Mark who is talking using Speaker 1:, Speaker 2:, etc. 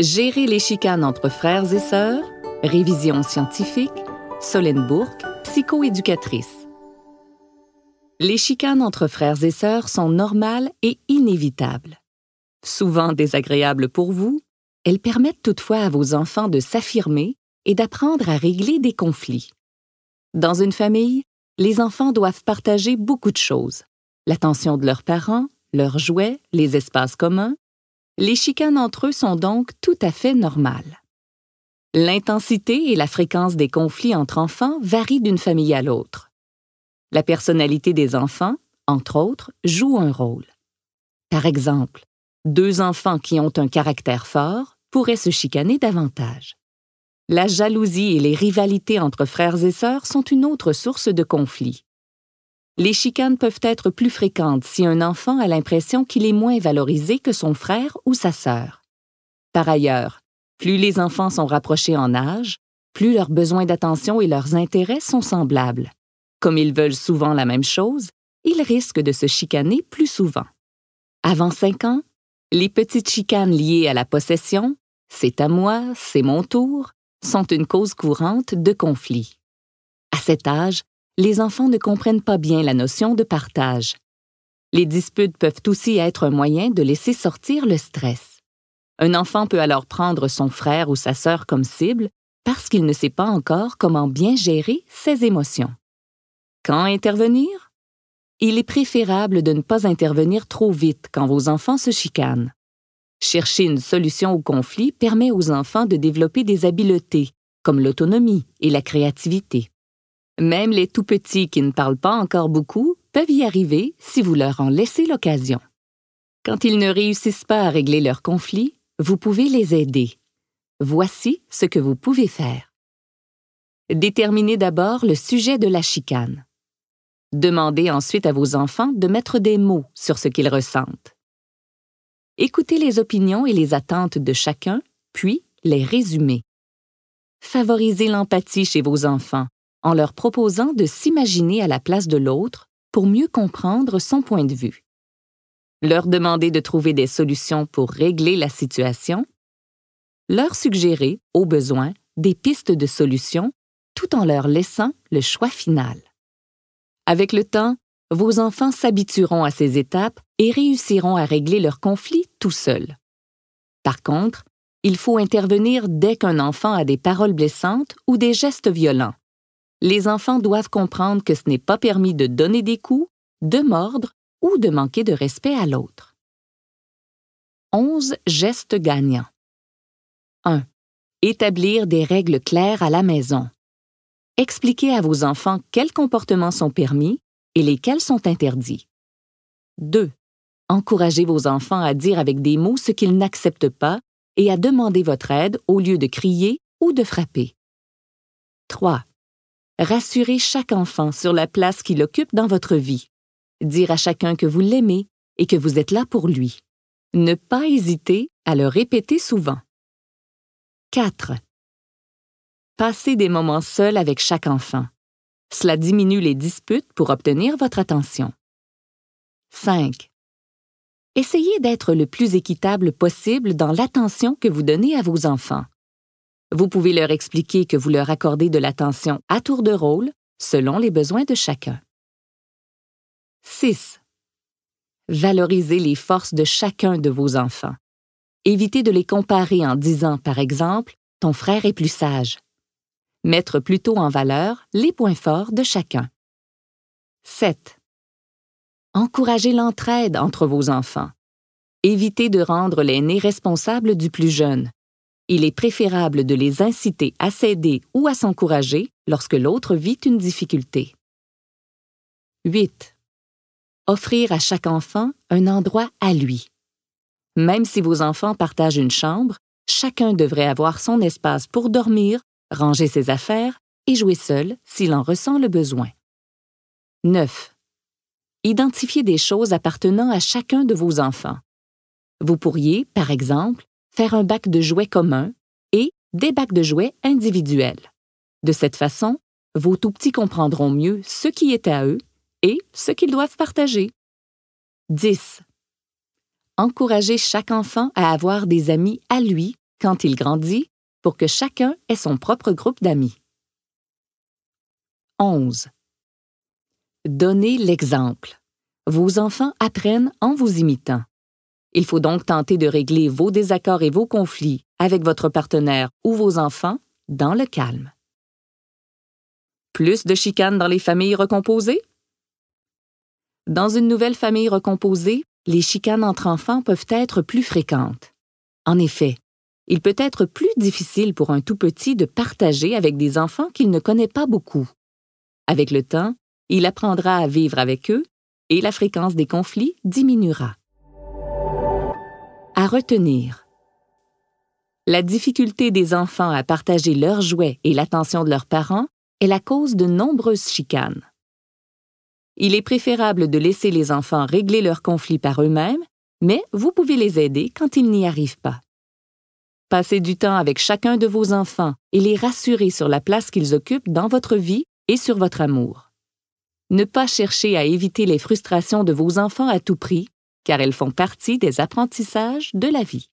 Speaker 1: Gérer les chicanes entre frères et sœurs, révision scientifique, Solène Bourque, psychoéducatrice. Les chicanes entre frères et sœurs sont normales et inévitables. Souvent désagréables pour vous, elles permettent toutefois à vos enfants de s'affirmer et d'apprendre à régler des conflits. Dans une famille, les enfants doivent partager beaucoup de choses. L'attention de leurs parents, leurs jouets, les espaces communs, les chicanes entre eux sont donc tout à fait normales. L'intensité et la fréquence des conflits entre enfants varient d'une famille à l'autre. La personnalité des enfants, entre autres, joue un rôle. Par exemple, deux enfants qui ont un caractère fort pourraient se chicaner davantage. La jalousie et les rivalités entre frères et sœurs sont une autre source de conflits les chicanes peuvent être plus fréquentes si un enfant a l'impression qu'il est moins valorisé que son frère ou sa sœur. Par ailleurs, plus les enfants sont rapprochés en âge, plus leurs besoins d'attention et leurs intérêts sont semblables. Comme ils veulent souvent la même chose, ils risquent de se chicaner plus souvent. Avant cinq ans, les petites chicanes liées à la possession, c'est à moi, c'est mon tour, sont une cause courante de conflits. À cet âge, les enfants ne comprennent pas bien la notion de partage. Les disputes peuvent aussi être un moyen de laisser sortir le stress. Un enfant peut alors prendre son frère ou sa sœur comme cible parce qu'il ne sait pas encore comment bien gérer ses émotions. Quand intervenir? Il est préférable de ne pas intervenir trop vite quand vos enfants se chicanent. Chercher une solution au conflit permet aux enfants de développer des habiletés, comme l'autonomie et la créativité. Même les tout petits qui ne parlent pas encore beaucoup peuvent y arriver si vous leur en laissez l'occasion. Quand ils ne réussissent pas à régler leurs conflits, vous pouvez les aider. Voici ce que vous pouvez faire. Déterminez d'abord le sujet de la chicane. Demandez ensuite à vos enfants de mettre des mots sur ce qu'ils ressentent. Écoutez les opinions et les attentes de chacun, puis les résumez. Favorisez l'empathie chez vos enfants en leur proposant de s'imaginer à la place de l'autre pour mieux comprendre son point de vue. Leur demander de trouver des solutions pour régler la situation. Leur suggérer, au besoin, des pistes de solutions tout en leur laissant le choix final. Avec le temps, vos enfants s'habitueront à ces étapes et réussiront à régler leurs conflits tout seuls. Par contre, il faut intervenir dès qu'un enfant a des paroles blessantes ou des gestes violents les enfants doivent comprendre que ce n'est pas permis de donner des coups, de mordre ou de manquer de respect à l'autre. 11 gestes gagnants. 1. Établir des règles claires à la maison. Expliquez à vos enfants quels comportements sont permis et lesquels sont interdits. 2. Encouragez vos enfants à dire avec des mots ce qu'ils n'acceptent pas et à demander votre aide au lieu de crier ou de frapper. 3 rassurez chaque enfant sur la place qu'il occupe dans votre vie, dire à chacun que vous l'aimez et que vous êtes là pour lui. Ne pas hésiter à le répéter souvent. 4. Passez des moments seuls avec chaque enfant. Cela diminue les disputes pour obtenir votre attention. 5. Essayez d'être le plus équitable possible dans l'attention que vous donnez à vos enfants. Vous pouvez leur expliquer que vous leur accordez de l'attention à tour de rôle, selon les besoins de chacun. 6. Valorisez les forces de chacun de vos enfants. Évitez de les comparer en disant, par exemple, Ton frère est plus sage. Mettre plutôt en valeur les points forts de chacun. 7. Encouragez l'entraide entre vos enfants. Évitez de rendre l'aîné responsable du plus jeune il est préférable de les inciter à s'aider ou à s'encourager lorsque l'autre vit une difficulté. 8. Offrir à chaque enfant un endroit à lui. Même si vos enfants partagent une chambre, chacun devrait avoir son espace pour dormir, ranger ses affaires et jouer seul s'il en ressent le besoin. 9. Identifiez des choses appartenant à chacun de vos enfants. Vous pourriez, par exemple, faire un bac de jouets commun et des bacs de jouets individuels. De cette façon, vos tout-petits comprendront mieux ce qui est à eux et ce qu'ils doivent partager. 10. Encouragez chaque enfant à avoir des amis à lui quand il grandit, pour que chacun ait son propre groupe d'amis. 11. Donnez l'exemple. Vos enfants apprennent en vous imitant. Il faut donc tenter de régler vos désaccords et vos conflits avec votre partenaire ou vos enfants dans le calme. Plus de chicanes dans les familles recomposées? Dans une nouvelle famille recomposée, les chicanes entre enfants peuvent être plus fréquentes. En effet, il peut être plus difficile pour un tout petit de partager avec des enfants qu'il ne connaît pas beaucoup. Avec le temps, il apprendra à vivre avec eux et la fréquence des conflits diminuera. Retenir. La difficulté des enfants à partager leurs jouets et l'attention de leurs parents est la cause de nombreuses chicanes. Il est préférable de laisser les enfants régler leurs conflits par eux-mêmes, mais vous pouvez les aider quand ils n'y arrivent pas. Passez du temps avec chacun de vos enfants et les rassurer sur la place qu'ils occupent dans votre vie et sur votre amour. Ne pas chercher à éviter les frustrations de vos enfants à tout prix, car elles font partie des apprentissages de la vie.